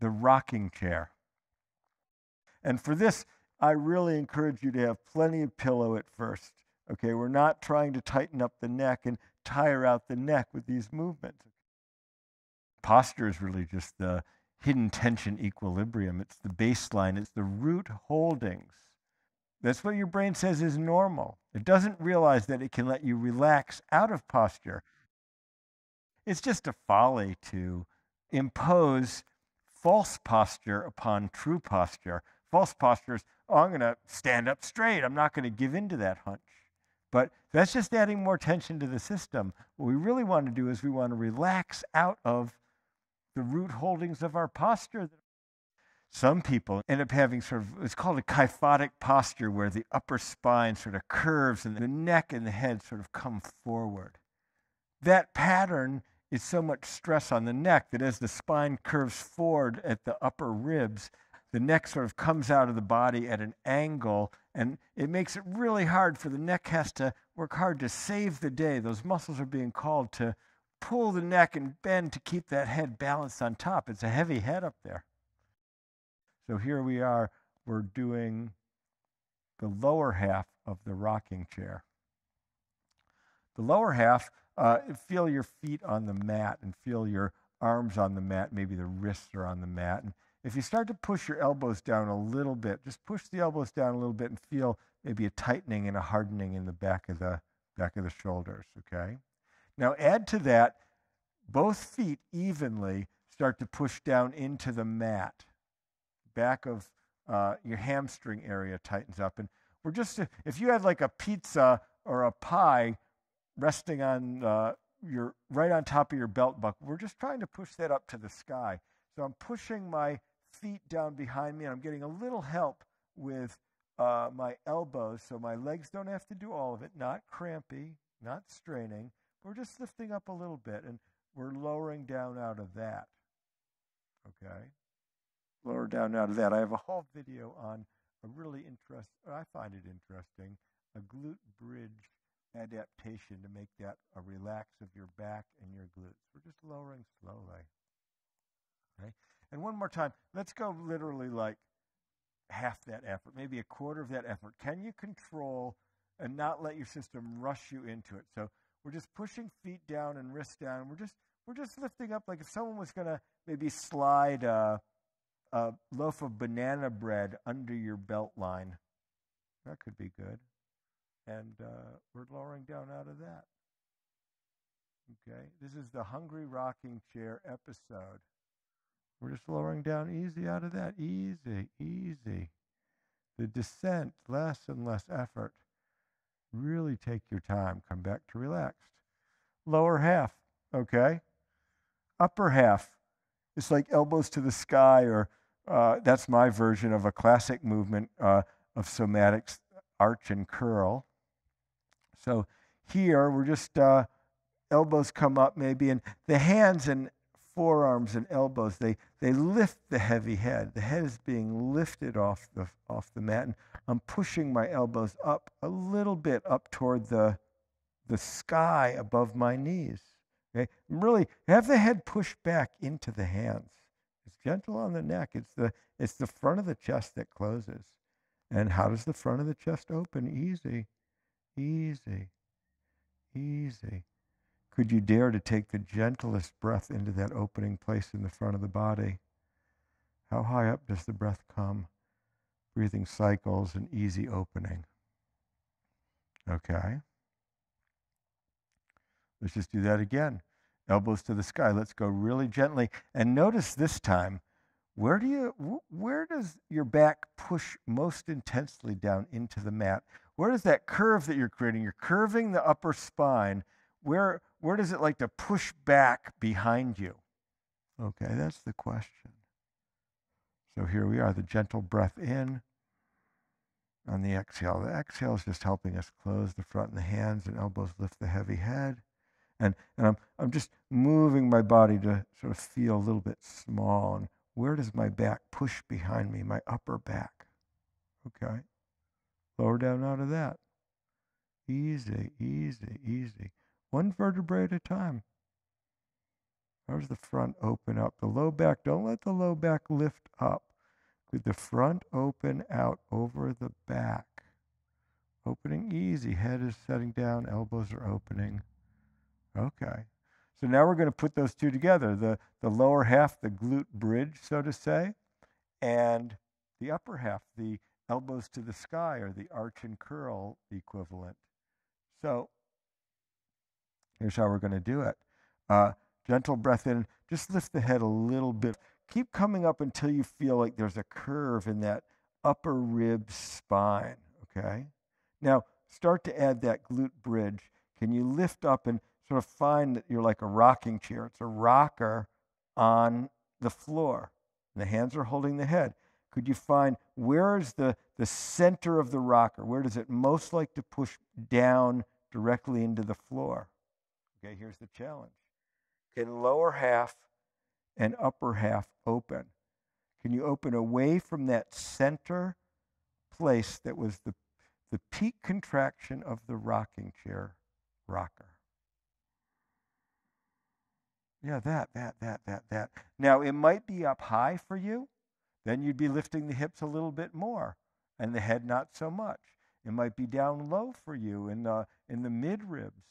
the rocking chair. And for this, I really encourage you to have plenty of pillow at first. Okay, we're not trying to tighten up the neck and tire out the neck with these movements. Posture is really just the hidden tension equilibrium. It's the baseline, it's the root holdings. That's what your brain says is normal. It doesn't realize that it can let you relax out of posture. It's just a folly to impose false posture upon true posture. False posture is, oh, I'm going to stand up straight. I'm not going to give in to that hunch. But that's just adding more tension to the system. What we really want to do is we want to relax out of the root holdings of our posture. Some people end up having sort of, it's called a kyphotic posture, where the upper spine sort of curves and the neck and the head sort of come forward. That pattern is so much stress on the neck that as the spine curves forward at the upper ribs, the neck sort of comes out of the body at an angle, and it makes it really hard for the neck has to work hard to save the day. Those muscles are being called to pull the neck and bend to keep that head balanced on top. It's a heavy head up there. So here we are, we're doing the lower half of the rocking chair. The lower half, uh, feel your feet on the mat and feel your arms on the mat, maybe the wrists are on the mat. And if you start to push your elbows down a little bit, just push the elbows down a little bit and feel maybe a tightening and a hardening in the back of the back of the shoulders, okay? Now add to that both feet evenly start to push down into the mat back of uh, your hamstring area tightens up. And we're just, if you had like a pizza or a pie resting on uh, your, right on top of your belt buckle, we're just trying to push that up to the sky. So I'm pushing my feet down behind me and I'm getting a little help with uh, my elbows so my legs don't have to do all of it, not crampy, not straining. We're just lifting up a little bit and we're lowering down out of that. Okay? lower down out of that. I have a whole video on a really interesting, I find it interesting, a glute bridge adaptation to make that a relax of your back and your glutes. We're just lowering slowly. Okay? And one more time, let's go literally like half that effort, maybe a quarter of that effort. Can you control and not let your system rush you into it? So we're just pushing feet down and wrists down. We're just we're just lifting up like if someone was going to maybe slide uh, a loaf of banana bread under your belt line. That could be good. And uh, we're lowering down out of that. Okay, this is the Hungry Rocking Chair episode. We're just lowering down easy out of that. Easy, easy. The descent, less and less effort. Really take your time. Come back to relaxed. Lower half, okay? Upper half. It's like elbows to the sky or uh, that's my version of a classic movement uh, of somatics, arch and curl. So here we're just uh, elbows come up maybe, and the hands and forearms and elbows they they lift the heavy head. The head is being lifted off the off the mat, and I'm pushing my elbows up a little bit up toward the the sky above my knees. Okay, really have the head pushed back into the hands It's gentle on the neck. It's the, it's the front of the chest that closes. And how does the front of the chest open? Easy, easy, easy. Could you dare to take the gentlest breath into that opening place in the front of the body? How high up does the breath come? Breathing cycles and easy opening. Okay. Let's just do that again elbows to the sky. Let's go really gently. And notice this time, where do you where does your back push most intensely down into the mat? Where does that curve that you're creating? You're curving the upper spine. Where where does it like to push back behind you? Okay, that's the question. So here we are, the gentle breath in on the exhale. The exhale is just helping us close the front and the hands and elbows lift the heavy head. And, and I'm, I'm just moving my body to sort of feel a little bit small. And where does my back push behind me, my upper back? Okay. Lower down out of that. Easy, easy, easy. One vertebrae at a time. How's the front open up? The low back, don't let the low back lift up. Could the front open out over the back? Opening easy. Head is setting down, elbows are opening. Okay. So now we're going to put those two together the, the lower half, the glute bridge, so to say, and the upper half, the elbows to the sky, or the arch and curl equivalent. So here's how we're going to do it. Uh, gentle breath in. Just lift the head a little bit. Keep coming up until you feel like there's a curve in that upper rib spine. Okay? Now, start to add that glute bridge. Can you lift up and sort of find that you're like a rocking chair? It's a rocker on the floor. The hands are holding the head. Could you find where is the, the center of the rocker? Where does it most like to push down directly into the floor? Okay, here's the challenge. Can lower half and upper half open? Can you open away from that center place that was the, the peak contraction of the rocking chair rocker? Yeah, that, that, that, that, that. Now, it might be up high for you. Then you'd be lifting the hips a little bit more and the head not so much. It might be down low for you in the, in the mid ribs.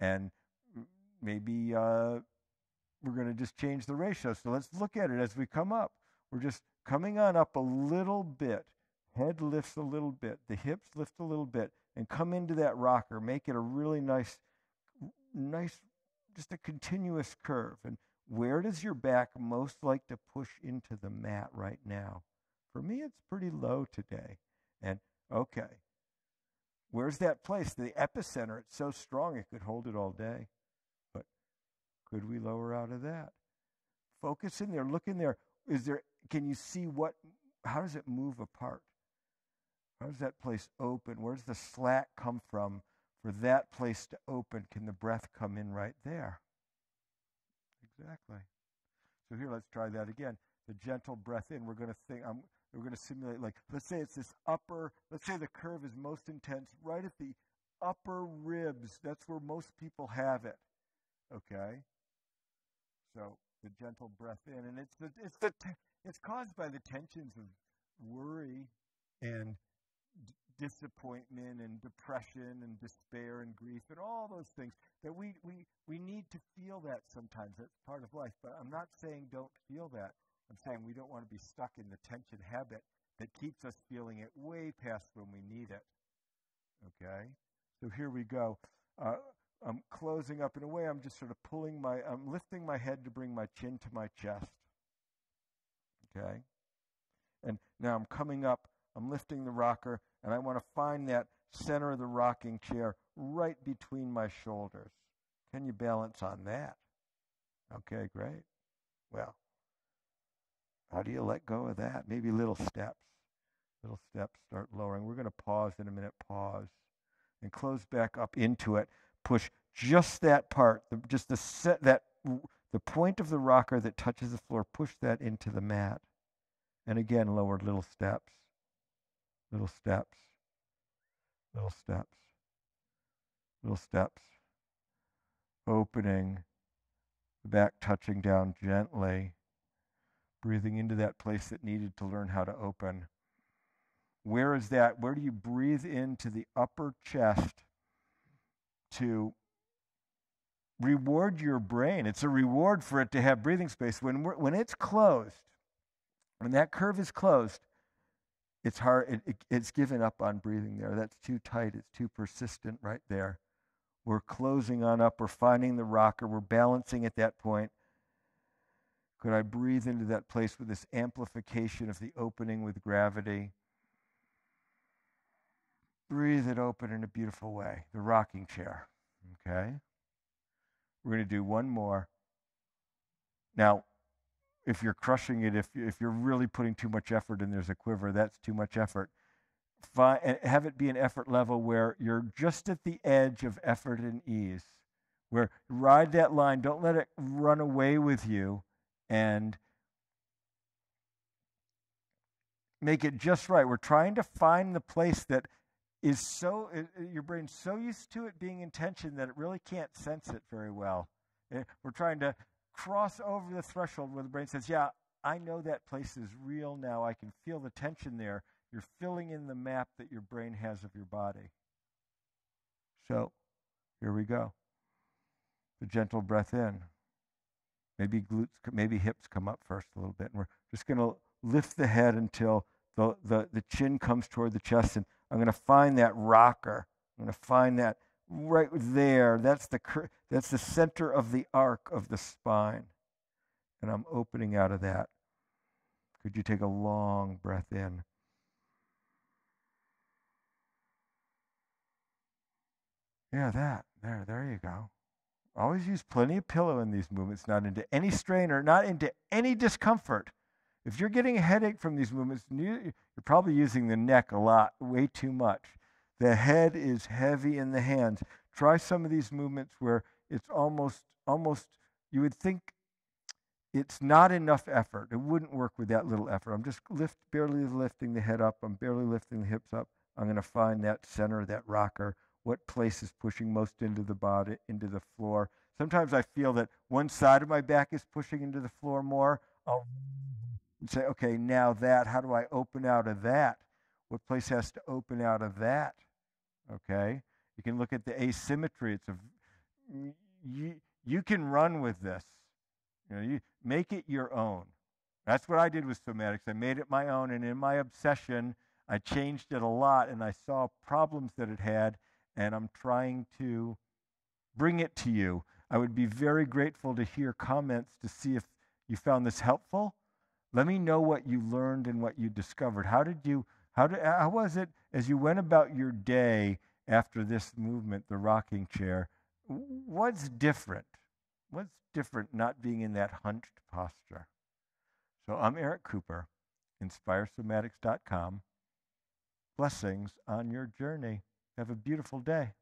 And maybe uh, we're going to just change the ratio. So let's look at it as we come up. We're just coming on up a little bit. Head lifts a little bit. The hips lift a little bit. And come into that rocker. Make it a really nice, nice, just a continuous curve. And where does your back most like to push into the mat right now? For me, it's pretty low today. And okay, where's that place? The epicenter, it's so strong it could hold it all day. But could we lower out of that? Focus in there. Look in there. Is there? Can you see what? How does it move apart? How does that place open? Where does the slack come from for that place to open? Can the breath come in right there? Exactly. So here, let's try that again. The gentle breath in. We're going to think. Um, we're going to simulate like let's say it's this upper. Let's say the curve is most intense right at the upper ribs. That's where most people have it. Okay. So the gentle breath in, and it's the it's the it's caused by the tensions of worry and disappointment and depression and despair and grief and all those things that we we we need to feel that sometimes. That's part of life. But I'm not saying don't feel that. I'm saying we don't want to be stuck in the tension habit that keeps us feeling it way past when we need it. Okay? So here we go. Uh, I'm closing up. In a way, I'm just sort of pulling my, I'm lifting my head to bring my chin to my chest. Okay? And now I'm coming up, I'm lifting the rocker, and I want to find that center of the rocking chair right between my shoulders. Can you balance on that? Okay, great. Well, how do you let go of that? Maybe little steps. Little steps start lowering. We're going to pause in a minute, pause, and close back up into it push just that part, the, just the set that the point of the rocker that touches the floor, push that into the mat. And again, lower little steps, little steps, little steps, little steps. Opening, the back touching down gently, breathing into that place that needed to learn how to open. Where is that? Where do you breathe into the upper chest? to reward your brain. It's a reward for it to have breathing space. When, when it's closed, when that curve is closed, it's hard, it, it, it's given up on breathing there. That's too tight, it's too persistent right there. We're closing on up, we're finding the rocker, we're balancing at that point. Could I breathe into that place with this amplification of the opening with gravity? Breathe it open in a beautiful way. The rocking chair. Okay? We're going to do one more. Now, if you're crushing it, if, if you're really putting too much effort and there's a quiver, that's too much effort. Find, eh, have it be an effort level where you're just at the edge of effort and ease, where ride that line, don't let it run away with you, and make it just right. We're trying to find the place that is so it, your brain's so used to it being in tension that it really can't sense it very well. Eh, we're trying to cross over the threshold where the brain says, Yeah, I know that place is real now. I can feel the tension there. You're filling in the map that your brain has of your body. So here we go. The gentle breath in. Maybe glutes, maybe hips come up first a little bit. And we're just going to lift the head until the, the, the chin comes toward the chest. And I'm going to find that rocker. I'm going to find that right there. That's the, that's the center of the arc of the spine. And I'm opening out of that. Could you take a long breath in? Yeah, that. There, there you go. Always use plenty of pillow in these movements, not into any strain or not into any discomfort. If you're getting a headache from these movements, you're probably using the neck a lot, way too much. The head is heavy in the hands. Try some of these movements where it's almost, almost, you would think it's not enough effort. It wouldn't work with that little effort. I'm just lift, barely lifting the head up. I'm barely lifting the hips up. I'm going to find that center, that rocker what place is pushing most into the body, into the floor. Sometimes I feel that one side of my back is pushing into the floor more. I'll say, okay, now that, how do I open out of that? What place has to open out of that? Okay? You can look at the asymmetry. It's a you, you can run with this. You know, you make it your own. That's what I did with somatics. I made it my own, and in my obsession, I changed it a lot, and I saw problems that it had, and I'm trying to bring it to you. I would be very grateful to hear comments to see if you found this helpful. Let me know what you learned and what you discovered. How did you how did uh, how was it as you went about your day after this movement, the rocking chair? What's different? What's different not being in that hunched posture? So I'm Eric Cooper, inspiresomatics.com. Blessings on your journey. Have a beautiful day.